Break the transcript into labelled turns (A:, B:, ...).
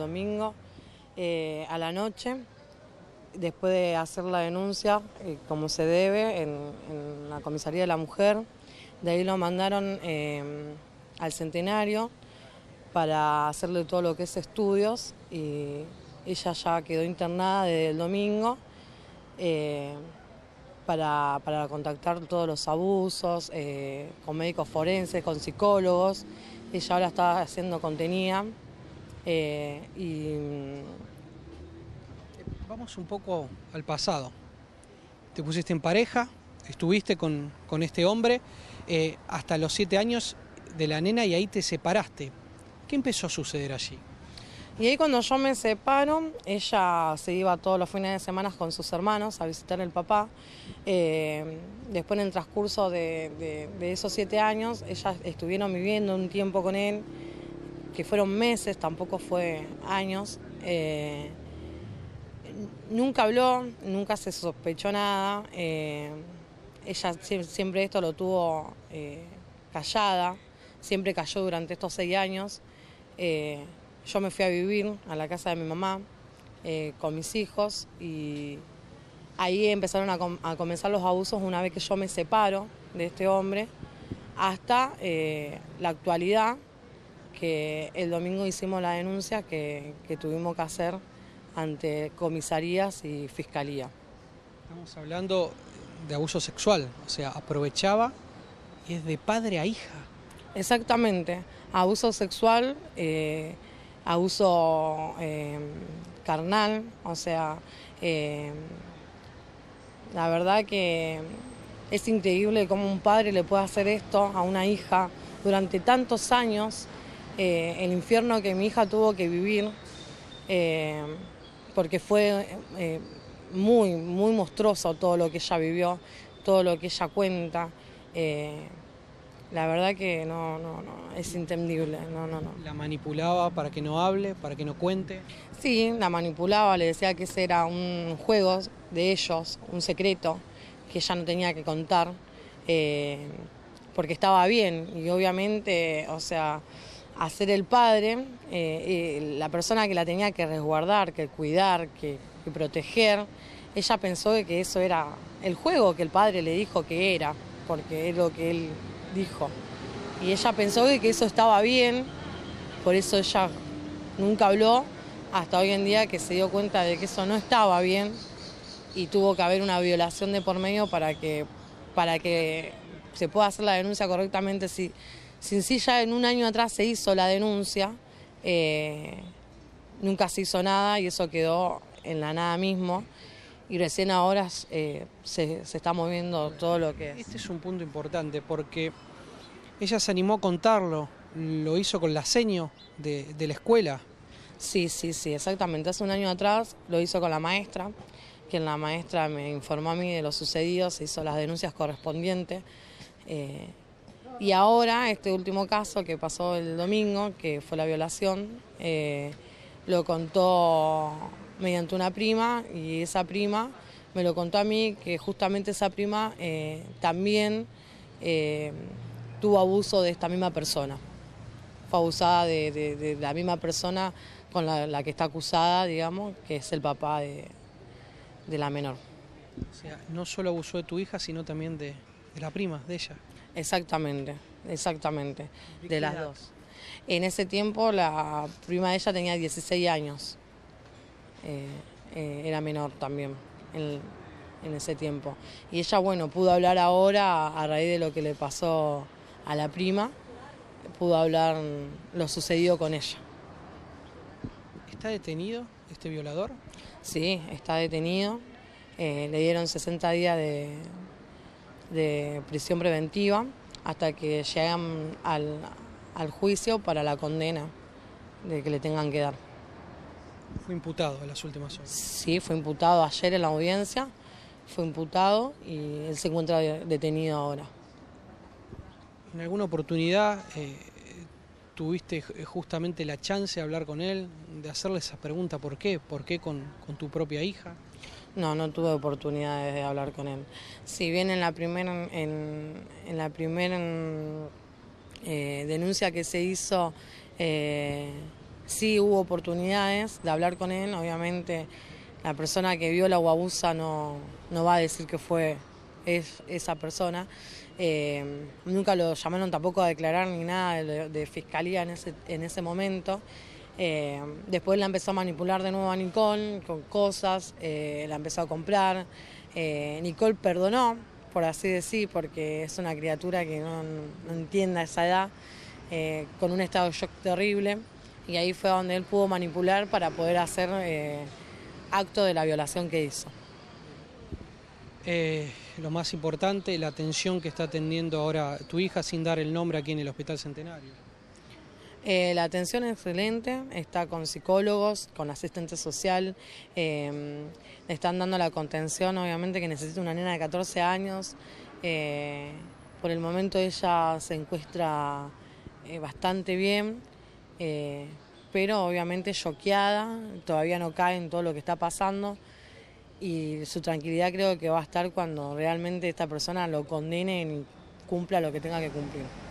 A: domingo eh, a la noche, después de hacer la denuncia eh, como se debe en, la comisaría de la mujer. De ahí lo mandaron eh, al centenario para hacerle todo lo que es estudios y ella ya quedó internada desde el domingo para, contactar todos los abusos, con médicos forenses, con psicólogos. Ella ahora está haciendo contenida y
B: Vamos un poco al pasado. Te pusiste en pareja, estuviste con, este hombre eh, hasta los siete años de la nena y ahí te separaste. ¿Qué empezó a suceder allí?
A: Y ahí cuando yo me separo, ella se iba todos los fines de semana con sus hermanos a visitar al papá. Eh, después en el transcurso de, esos siete años, ellas estuvieron viviendo un tiempo con él, que fueron meses, tampoco fue años. Eh, nunca habló, nunca se sospechó nada. Eh, ella siempre esto lo tuvo eh, callada, siempre cayó durante estos seis años. Yo me fui a vivir a la casa de mi mamá con mis hijos y ahí empezaron a, comenzar los abusos una vez que yo me separo de este hombre hasta la actualidad que el domingo hicimos la denuncia que tuvimos que hacer ante comisarías y fiscalía.
B: Estamos hablando de abuso sexual, o sea, aprovechaba y es de padre a hija.
A: Exactamente, abuso sexual, eh, abuso eh, carnal, o sea, eh, la verdad que es increíble cómo un padre le puede hacer esto a una hija durante tantos años, el infierno que mi hija tuvo que vivir porque fue eh, muy, muy monstruoso todo lo que ella vivió, todo lo que ella cuenta. Eh, la verdad que no, no, no, es entendible, no, no, no.
B: ¿La manipulaba para que no hable, para que no cuente?
A: Sí, la manipulaba, le decía que ese era un juego de ellos, un secreto que ella no tenía que contar, eh, porque estaba bien y obviamente, o sea, hacer el padre, eh, eh, la persona que la tenía que resguardar, que cuidar, que, proteger, ella pensó que eso era el juego que el padre le dijo que era, porque es lo que él dijo. Y ella pensó que eso estaba bien, por eso ella nunca habló, hasta hoy en día que se dio cuenta de que eso no estaba bien y tuvo que haber una violación de por medio para que, para que se pueda hacer la denuncia correctamente si sin sí ya en un año atrás se hizo la denuncia, eh, nunca se hizo nada y eso quedó en la nada mismo. Y recién ahora eh, se, está moviendo todo lo que es.
B: Este es un punto importante porque ella se animó a contarlo, lo hizo con la seño de, de la escuela.
A: Sí, sí, sí, exactamente. Hace un año atrás lo hizo con la maestra, quien la maestra me informó a mí de lo sucedido, se hizo las denuncias correspondientes. Eh, y ahora, este último caso que pasó el domingo, que fue la violación, eh, lo contó mediante una prima y esa prima me lo contó a mí que justamente esa prima eh, también eh, tuvo abuso de esta misma persona. Fue abusada de, la misma persona con la, que está acusada, digamos, que es el papá de, la menor.
B: O sea, no solo abusó de tu hija, sino también de la prima, de ella.
A: Exactamente, exactamente, de las dos. En ese tiempo la prima de ella tenía 16 años, eh, eh, era menor también en, ese tiempo. Y ella, bueno, pudo hablar ahora a raíz de lo que le pasó a la prima, pudo hablar lo sucedido con ella.
B: ¿Está detenido este violador?
A: Sí, está detenido. Eh, le dieron 60 días de, de prisión preventiva hasta que llegan al, juicio para la condena de que le tengan que dar.
B: ¿Fue imputado en las últimas horas?
A: Sí, fue imputado ayer en la audiencia, fue imputado y él se encuentra detenido ahora.
B: ¿En alguna oportunidad eh, tuviste justamente la chance de hablar con él, de hacerle esa pregunta, ¿por qué? ¿Por qué con, con tu propia hija?
A: No, no tuve oportunidad de hablar con él. Si bien en la primera en, la primera eh, denuncia que se hizo eh, Sí hubo oportunidades de hablar con él, obviamente la persona que vio la guabusa no, no va a decir que fue es, esa persona. Eh, nunca lo llamaron tampoco a declarar ni nada de, fiscalía en ese, en ese momento. Eh, después la empezó a manipular de nuevo a Nicole con cosas, eh, la empezó a comprar. Nicole perdonó, por así decir, porque es una criatura que no, no entiende a esa edad, con un estado de shock terrible. Y ahí fue donde él pudo manipular para poder hacer acto de la violación que hizo.
B: Eh, lo más importante, la atención que está atendiendo ahora tu hija sin dar el nombre aquí en el Hospital Centenario.
A: Eh, la atención es excelente, está con psicólogos, con asistente social, eh, están dando la contención, obviamente que necesita una nena de 14 años. por el momento ella se encuentra bastante bien, pero obviamente choqueada, todavía no cae en todo lo que está pasando y su tranquilidad creo que va a estar cuando realmente esta persona lo condene y cumpla lo que tenga que cumplir.